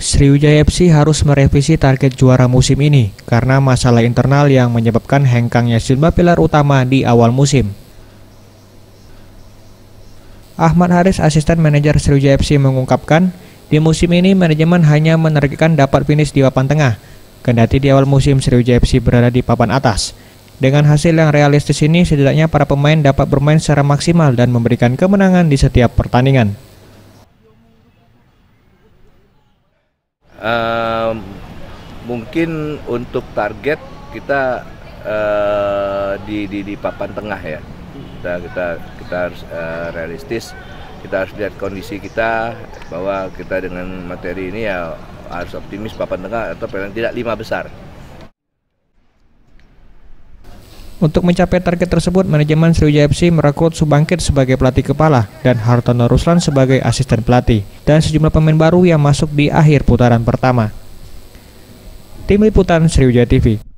Sriwijaya FC harus merevisi target juara musim ini karena masalah internal yang menyebabkan hengkangnya sejumlah pilar utama di awal musim. Ahmad Haris, asisten manajer Sriwijaya FC mengungkapkan, di musim ini manajemen hanya menargetkan dapat finish di papan tengah, kendati di awal musim Sriwijaya FC berada di papan atas. Dengan hasil yang realistis ini, setidaknya para pemain dapat bermain secara maksimal dan memberikan kemenangan di setiap pertandingan. Uh, mungkin untuk target kita uh, di, di di papan tengah ya kita kita kita harus uh, realistis kita harus lihat kondisi kita bahwa kita dengan materi ini ya harus optimis papan tengah atau paling tidak lima besar. Untuk mencapai target tersebut, manajemen Sriwijaya FC merekrut Subangkit sebagai pelatih kepala dan Hartono Ruslan sebagai asisten pelatih dan sejumlah pemain baru yang masuk di akhir putaran pertama. Tim Liputan Sriwijaya TV